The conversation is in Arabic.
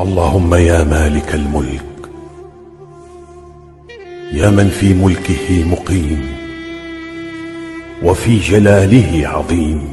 اللهم يا مالك الملك. يا من في ملكه مقيم. وفي جلاله عظيم.